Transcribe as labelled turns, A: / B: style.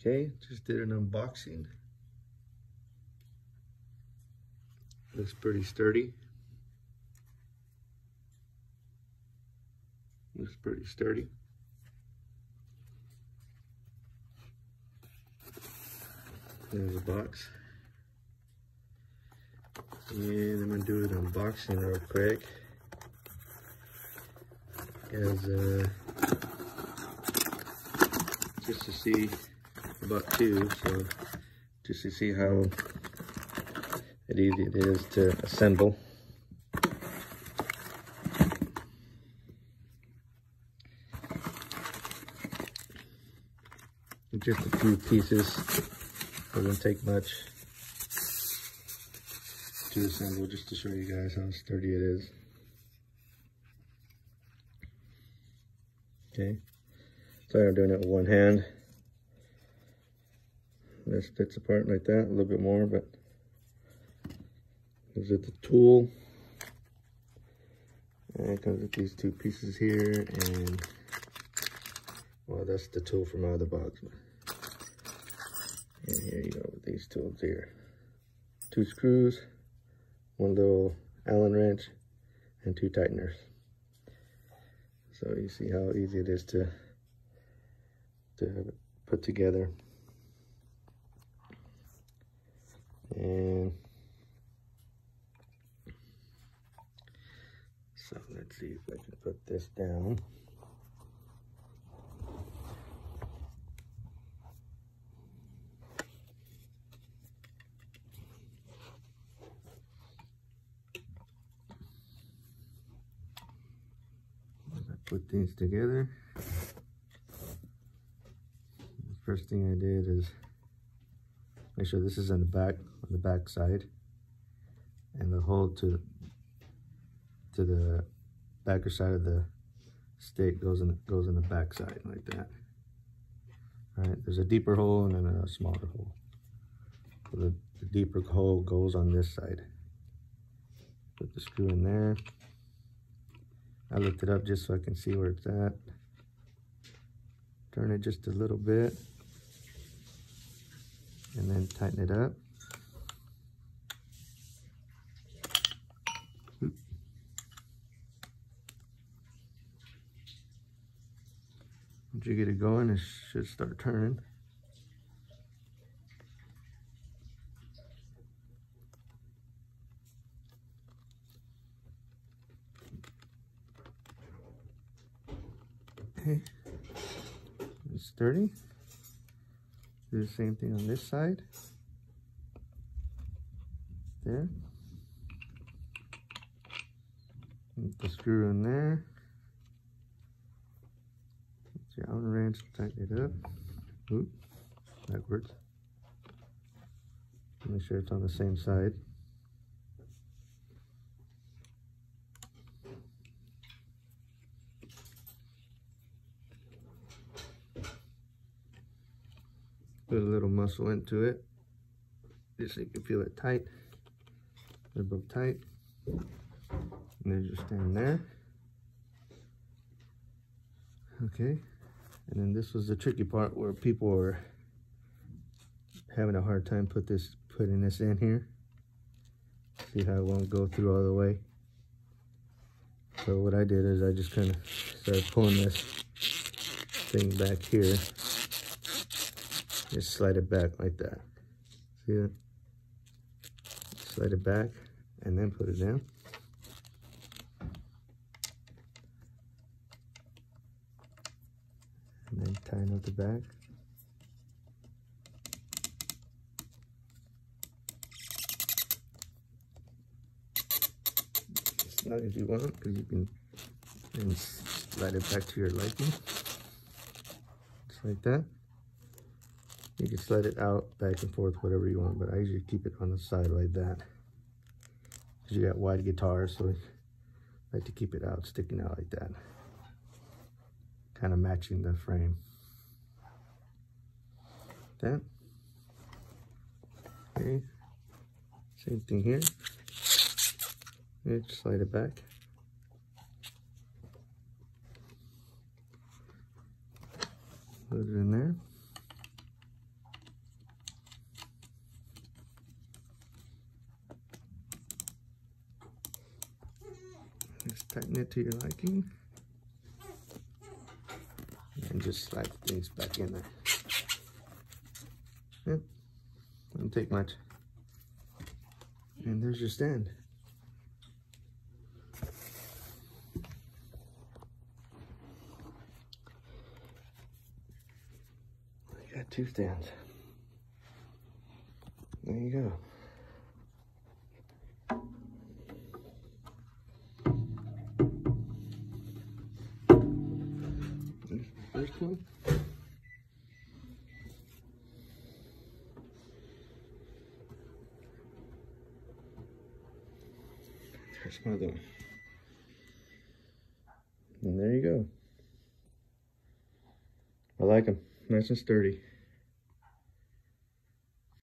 A: Okay, just did an unboxing. Looks pretty sturdy. Looks pretty sturdy. There's a box. And I'm gonna do an unboxing real quick. As uh, just to see about two, so just to see how easy it is to assemble. Just a few pieces, doesn't take much to assemble just to show you guys how sturdy it is. Okay, so I'm doing it with one hand. This fits apart like that, a little bit more, but is it the tool. And it comes with these two pieces here, and well, that's the tool from out of the box. And here you go with these tools here. Two screws, one little Allen wrench, and two tighteners. So you see how easy it is to to put together. And so let's see if I can put this down. put these together. The first thing I did is make sure this is in the back on the back side and the hole to to the backer side of the stake goes in goes in the back side like that. All right, there's a deeper hole and then a smaller hole. So the, the deeper hole goes on this side. Put the screw in there. I looked it up just so I can see where it's at. Turn it just a little bit. And then tighten it up. You get it going, it should start turning. Okay, it's sturdy. Do the same thing on this side. There. Put the screw in there. Your Allen wrench, tighten it up. Oop, backwards. Make sure it's on the same side. Put a little muscle into it, just so you can feel it tight. They're both tight. And then just stand there. Okay. And then this was the tricky part where people were having a hard time put this putting this in here. See how it won't go through all the way. So what I did is I just kind of started pulling this thing back here just slide it back like that. See that? Slide it back and then put it down. Tighten up the back. As snug as you want because you can slide it back to your liking. Just like that. You can slide it out, back and forth, whatever you want, but I usually keep it on the side like that. Because you got wide guitars, so I like to keep it out, sticking out like that. Kind of matching the frame that. Okay. Same thing here. Just slide it back. Put it in there. Just tighten it to your liking. And just slide things back in there doesn't take much. And there's your stand. I got two stands. There you go. First one. There's one of them. And there you go. I like them. Nice and sturdy.